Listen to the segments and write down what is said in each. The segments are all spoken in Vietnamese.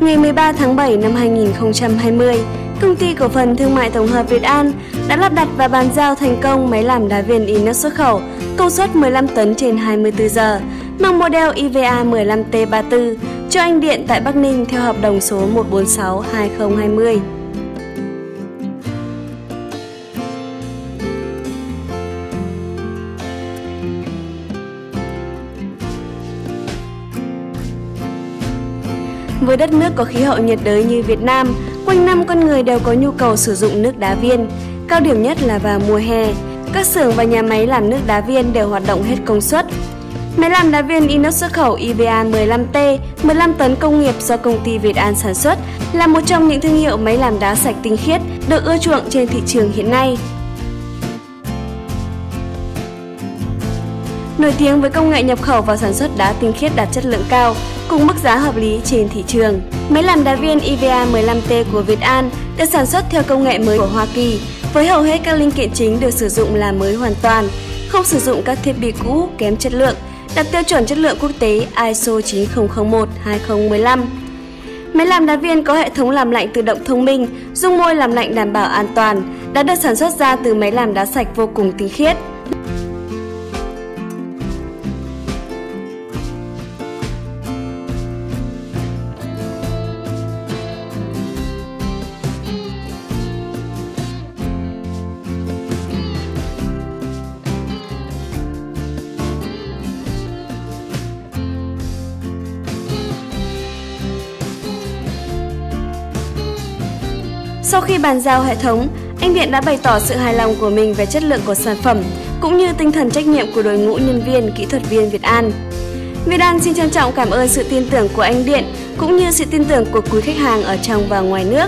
Ngày 13 tháng 7 năm 2020, Công ty cổ phần thương mại tổng hợp Việt An đã lắp đặt và bàn giao thành công máy làm đá viên inox xuất khẩu công suất 15 tấn trên 24 giờ, mang model IVA 15T34 cho anh Điện tại Bắc Ninh theo hợp đồng số 146-2020. Với đất nước có khí hậu nhiệt đới như Việt Nam, quanh năm con người đều có nhu cầu sử dụng nước đá viên. Cao điểm nhất là vào mùa hè, các xưởng và nhà máy làm nước đá viên đều hoạt động hết công suất. Máy làm đá viên inox xuất khẩu IVA 15T, 15 tấn công nghiệp do công ty Việt An sản xuất là một trong những thương hiệu máy làm đá sạch tinh khiết được ưa chuộng trên thị trường hiện nay. Nổi tiếng với công nghệ nhập khẩu và sản xuất đá tinh khiết đạt chất lượng cao, cùng mức giá hợp lý trên thị trường. Máy làm đá viên EVA 15T của Việt An được sản xuất theo công nghệ mới của Hoa Kỳ, với hầu hết các linh kiện chính được sử dụng là mới hoàn toàn, không sử dụng các thiết bị cũ kém chất lượng, đạt tiêu chuẩn chất lượng quốc tế ISO 9001-2015. Máy làm đá viên có hệ thống làm lạnh tự động thông minh, dung môi làm lạnh đảm bảo an toàn, đã được sản xuất ra từ máy làm đá sạch vô cùng tinh khiết. Sau khi bàn giao hệ thống, anh Điện đã bày tỏ sự hài lòng của mình về chất lượng của sản phẩm cũng như tinh thần trách nhiệm của đội ngũ nhân viên, kỹ thuật viên Việt An. Việt An xin trân trọng cảm ơn sự tin tưởng của anh Điện cũng như sự tin tưởng của quý khách hàng ở trong và ngoài nước.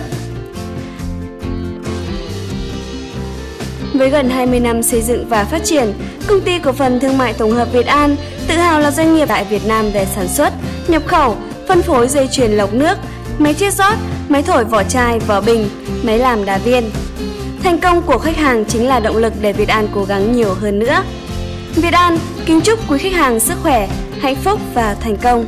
Với gần 20 năm xây dựng và phát triển, công ty cổ phần thương mại tổng hợp Việt An tự hào là doanh nghiệp tại Việt Nam về sản xuất, nhập khẩu, phân phối dây chuyền lọc nước, máy chiết rót, máy thổi vỏ chai, vỏ bình, máy làm đá viên. Thành công của khách hàng chính là động lực để Việt An cố gắng nhiều hơn nữa. Việt An kính chúc quý khách hàng sức khỏe, hạnh phúc và thành công.